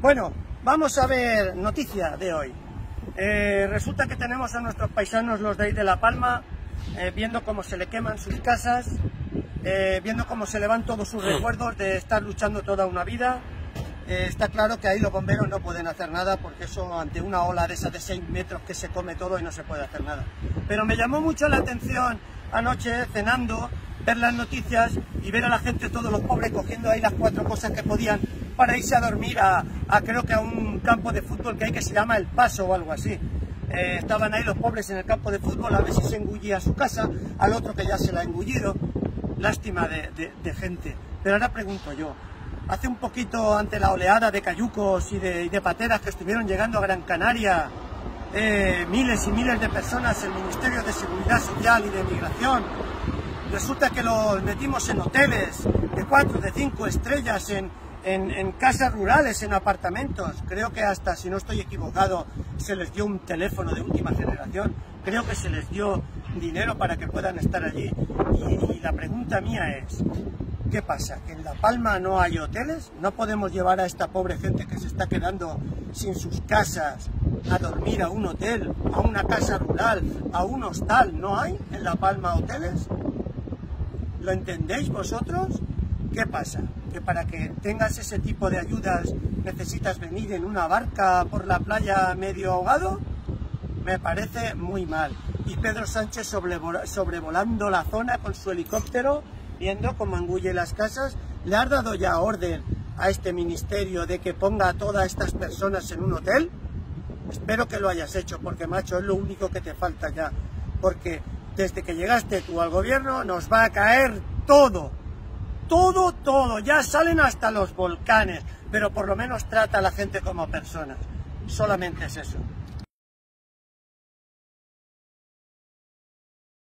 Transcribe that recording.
Bueno, vamos a ver noticia de hoy. Eh, resulta que tenemos a nuestros paisanos, los de ahí de La Palma, eh, viendo cómo se le queman sus casas, eh, viendo cómo se le van todos sus recuerdos de estar luchando toda una vida. está claro que ahí los bomberos no pueden hacer nada porque eso ante una ola de esa de 6 metros que se come todo y no se puede hacer nada. Pero me llamó mucho la atención anoche cenando ver las noticias y ver a la gente, todos los pobres, cogiendo ahí las cuatro cosas que podían para irse a dormir a, creo que a un campo de fútbol que hay que se llama El Paso o algo así. Eh, estaban ahí los pobres en el campo de fútbol a ver si se engullía su casa, al otro que ya se la ha engullido. Lástima de, gente. Pero ahora pregunto yo, hace un poquito ante la oleada de cayucos y de, pateras que estuvieron llegando a Gran Canaria, eh, miles y miles de personas, el Ministerio de Seguridad Social y de Migración resulta que los metimos en hoteles de cuatro, de cinco estrellas, en, en, casas rurales, en apartamentos. Creo que hasta, si no estoy equivocado, se les dio un teléfono de última generación. Creo que se les dio dinero para que puedan estar allí. Y, la pregunta mía es, ¿qué pasa? ¿Que en La Palma no hay hoteles? ¿No podemos llevar a esta pobre gente que se está quedando sin sus casas a dormir a un hotel, a una casa rural, a un hostal? ¿No hay en La Palma hoteles? ¿Lo entendéis vosotros? ¿Qué pasa? ¿Que para que tengas ese tipo de ayudas necesitas venir en una barca por la playa medio ahogado? Me parece muy mal. Y Pedro Sánchez sobrevolando la zona con su helicóptero, viendo cómo engulle las casas, ¿le ha dado ya orden a este ministerio de que ponga a todas estas personas en un hotel? Espero que lo hayas hecho, porque macho, es lo único que te falta ya. Porque desde que llegaste tú al gobierno nos va a caer todo. Todo, todo. Ya salen hasta los volcanes. Pero por lo menos trata a la gente como personas. Solamente es eso.